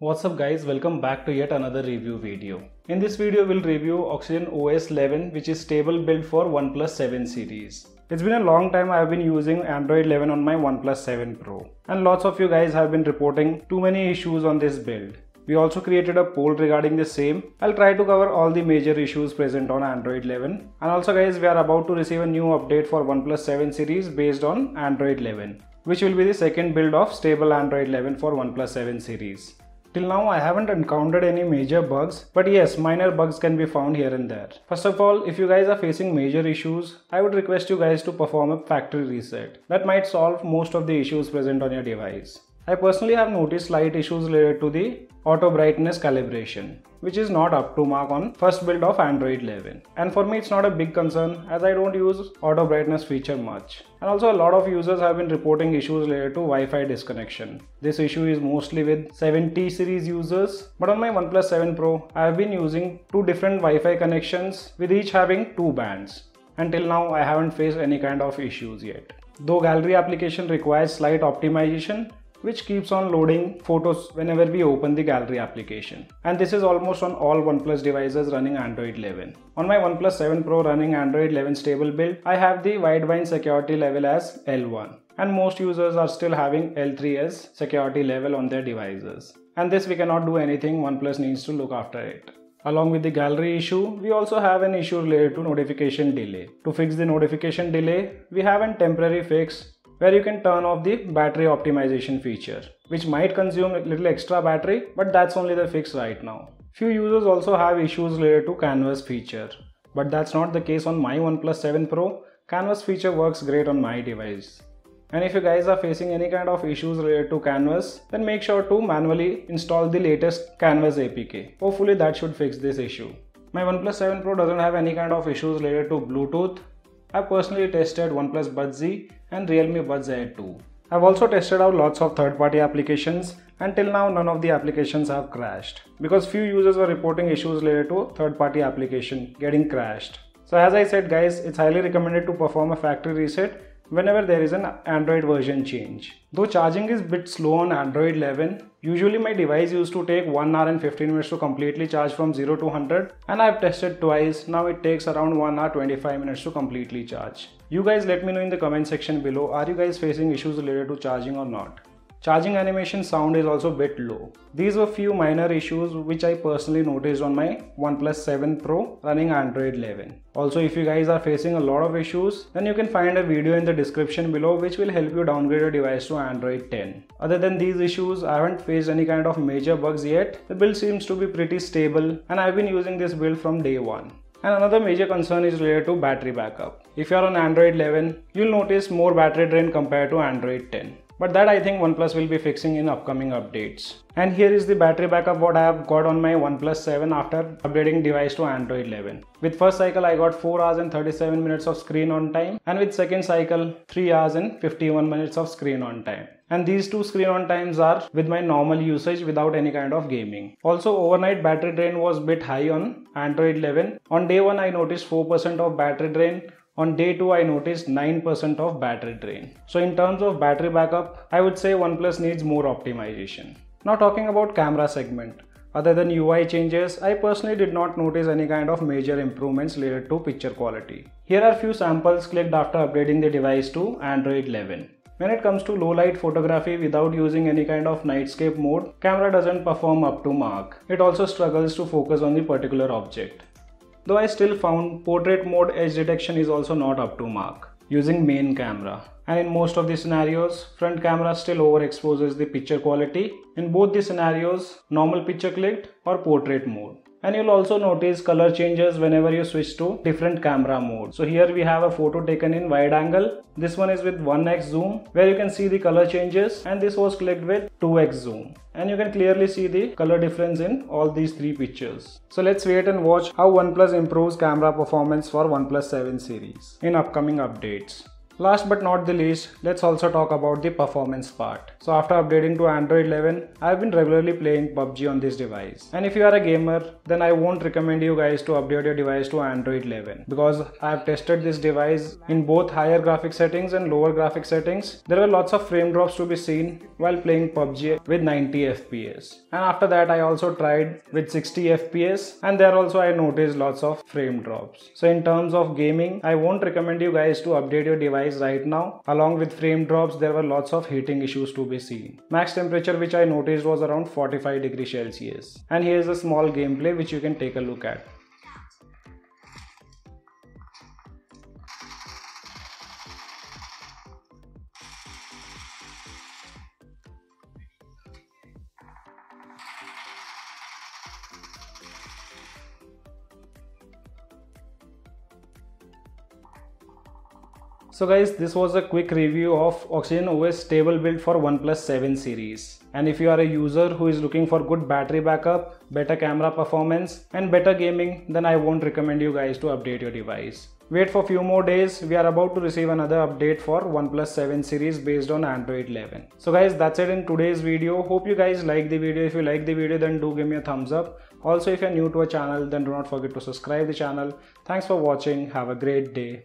What's up guys, welcome back to yet another review video. In this video we'll review Oxygen OS 11 which is stable build for OnePlus 7 series. It's been a long time I've been using Android 11 on my OnePlus 7 Pro and lots of you guys have been reporting too many issues on this build. We also created a poll regarding the same. I'll try to cover all the major issues present on Android 11. And also guys, we are about to receive a new update for OnePlus 7 series based on Android 11, which will be the second build of stable Android 11 for OnePlus 7 series. Till now I haven't encountered any major bugs, but yes, minor bugs can be found here and there. First of all, if you guys are facing major issues, I would request you guys to perform a factory reset. That might solve most of the issues present on your device. I personally have noticed slight issues related to the auto brightness calibration, which is not up to mark on first build of Android 11. And for me it's not a big concern as I don't use auto brightness feature much. And also a lot of users have been reporting issues related to Wi-Fi disconnection. This issue is mostly with 7T series users, but on my OnePlus 7 Pro I have been using two different Wi-Fi connections with each having two bands. Until now I haven't faced any kind of issues yet. Though gallery application requires slight optimization, which keeps on loading photos whenever we open the gallery application. And this is almost on all OnePlus devices running Android 11. On my OnePlus 7 Pro running Android 11 stable build, I have the Widevine security level as L1 and most users are still having L3 security level on their devices. And this we cannot do anything, OnePlus needs to look after it. Along with the gallery issue, we also have an issue related to notification delay. To fix the notification delay, we have a temporary fix where you can turn off the battery optimization feature, which might consume a little extra battery, but that's only the fix right now. Few users also have issues related to canvas feature, but that's not the case on my OnePlus 7 Pro. Canvas feature works great on my device. And if you guys are facing any kind of issues related to Canvas, then make sure to manually install the latest Canvas APK. Hopefully that should fix this issue. My OnePlus 7 Pro doesn't have any kind of issues related to Bluetooth, I personally tested OnePlus Buds Z and Realme Buds Air 2. I've also tested out lots of third-party applications and till now none of the applications have crashed because few users were reporting issues related to third-party application getting crashed. So as I said guys, it's highly recommended to perform a factory reset whenever there is an Android version change. Though charging is bit slow on Android 11, usually my device used to take 1 hour and 15 minutes to completely charge from 0 to 100 and I've tested twice, now it takes around 1 hour 25 minutes to completely charge. You guys let me know in the comment section below, are you guys facing issues related to charging or not? Charging animation sound is also a bit low. These were few minor issues which I personally noticed on my OnePlus 7 Pro running Android 11. Also if you guys are facing a lot of issues then you can find a video in the description below which will help you downgrade your device to Android 10. Other than these issues I haven't faced any kind of major bugs yet. The build seems to be pretty stable and I've been using this build from day one. And another major concern is related to battery backup. If you are on Android 11, you'll notice more battery drain compared to Android 10 but that I think OnePlus will be fixing in upcoming updates. And here is the battery backup what I have got on my OnePlus 7 after updating device to Android 11. With first cycle I got 4 hours and 37 minutes of screen on time and with second cycle 3 hours and 51 minutes of screen on time. And these two screen on times are with my normal usage without any kind of gaming. Also overnight battery drain was bit high on Android 11. On day 1 I noticed 4% of battery drain on day 2 I noticed 9% of battery drain. So in terms of battery backup, I would say OnePlus needs more optimization. Now talking about camera segment. Other than UI changes, I personally did not notice any kind of major improvements related to picture quality. Here are few samples clicked after upgrading the device to Android 11. When it comes to low light photography without using any kind of nightscape mode, camera doesn't perform up to mark. It also struggles to focus on the particular object though I still found portrait mode edge detection is also not up to mark using main camera. And in most of the scenarios, front camera still overexposes the picture quality. In both the scenarios, normal picture clicked or portrait mode and you'll also notice color changes whenever you switch to different camera mode. So here we have a photo taken in wide angle. This one is with 1x zoom where you can see the color changes. And this was clicked with 2x zoom. And you can clearly see the color difference in all these three pictures. So let's wait and watch how OnePlus improves camera performance for OnePlus 7 series in upcoming updates Last but not the least, let's also talk about the performance part. So after updating to Android 11, I've been regularly playing PUBG on this device. And if you are a gamer, then I won't recommend you guys to update your device to Android 11 because I've tested this device in both higher graphic settings and lower graphic settings. There were lots of frame drops to be seen while playing PUBG with 90 FPS. And after that, I also tried with 60 FPS and there also I noticed lots of frame drops. So in terms of gaming, I won't recommend you guys to update your device right now. Along with frame drops, there were lots of heating issues to be seen. Max temperature which I noticed was around 45 degrees Celsius. And here's a small gameplay which you can take a look at. So guys, this was a quick review of Oxygen OS stable build for OnePlus 7 series. And if you are a user who is looking for good battery backup, better camera performance and better gaming, then I won't recommend you guys to update your device. Wait for few more days, we are about to receive another update for OnePlus 7 series based on Android 11. So guys, that's it in today's video. Hope you guys like the video. If you like the video, then do give me a thumbs up. Also, if you're new to our channel, then do not forget to subscribe the channel. Thanks for watching. Have a great day.